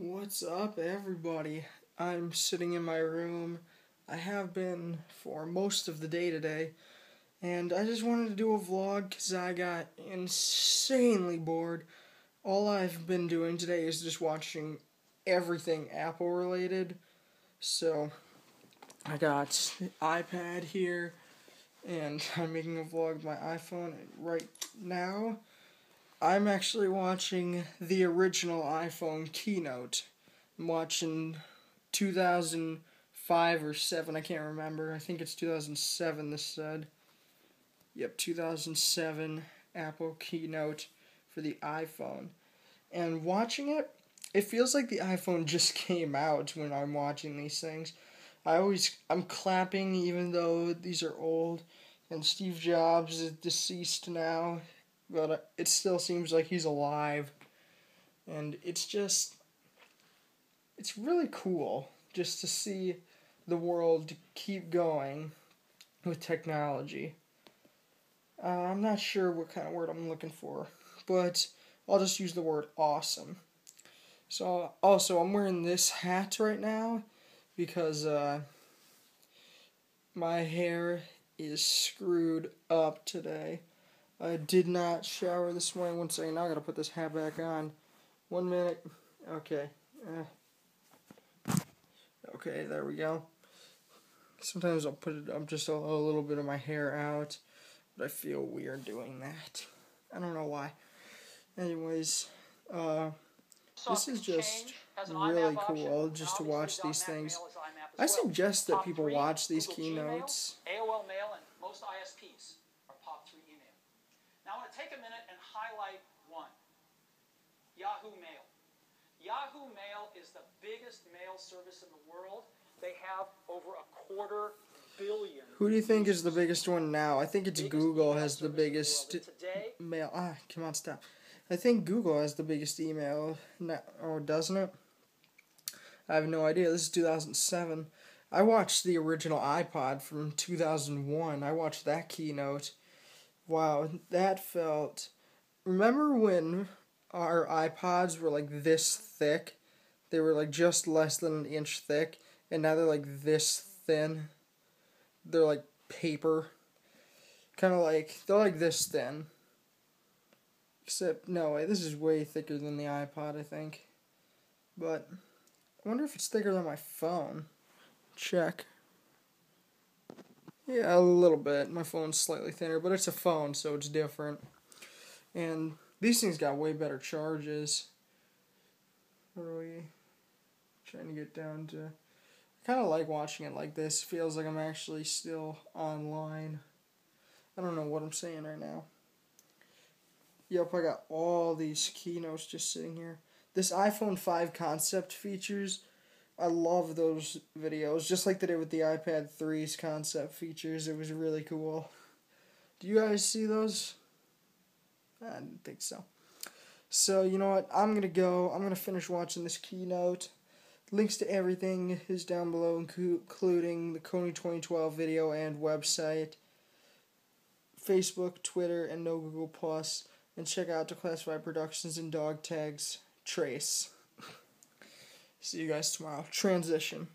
What's up, everybody? I'm sitting in my room. I have been for most of the day today, and I just wanted to do a vlog because I got insanely bored. All I've been doing today is just watching everything Apple related. So, I got the iPad here, and I'm making a vlog with my iPhone right now. I'm actually watching the original iPhone keynote. I'm watching 2005 or 7, I can't remember. I think it's 2007 this said. Yep, 2007 Apple keynote for the iPhone. And watching it, it feels like the iPhone just came out when I'm watching these things. I always I'm clapping even though these are old and Steve Jobs is deceased now but it still seems like he's alive. And it's just, it's really cool just to see the world keep going with technology. Uh, I'm not sure what kind of word I'm looking for, but I'll just use the word awesome. So, also, I'm wearing this hat right now because uh, my hair is screwed up today. I did not shower this morning. One second, now I gotta put this hat back on. One minute. Okay. Uh, okay, there we go. Sometimes I'll put it up just a, a, little bit of my hair out, but I feel weird doing that. I don't know why. Anyways, uh, this is just really cool just to watch these things. I suggest that people watch these keynotes. AOL Mail and most ISPs now I want to take a minute and highlight one Yahoo Mail. Yahoo Mail is the biggest mail service in the world. They have over a quarter billion. Who do you think is the biggest one now? I think it's Google has the biggest today, mail. Ah, come on, stop. I think Google has the biggest email now, or doesn't it? I have no idea. This is 2007. I watched the original iPod from 2001. I watched that keynote. Wow, that felt. Remember when our iPods were like this thick? They were like just less than an inch thick, and now they're like this thin. They're like paper. Kind of like. They're like this thin. Except, no, way, this is way thicker than the iPod, I think. But, I wonder if it's thicker than my phone. Check. Yeah, a little bit. My phone's slightly thinner, but it's a phone, so it's different. And these things got way better charges. What are we trying to get down to? I kind of like watching it like this. Feels like I'm actually still online. I don't know what I'm saying right now. Yep, I got all these keynotes just sitting here. This iPhone 5 concept features I love those videos, just like they did with the iPad 3's concept features. It was really cool. Do you guys see those? I didn't think so. So, you know what? I'm going to go. I'm going to finish watching this keynote. Links to everything is down below, including the Kony 2012 video and website, Facebook, Twitter, and no Google Plus. And check out Declassified Productions and Dog Tags Trace. See you guys tomorrow. Transition.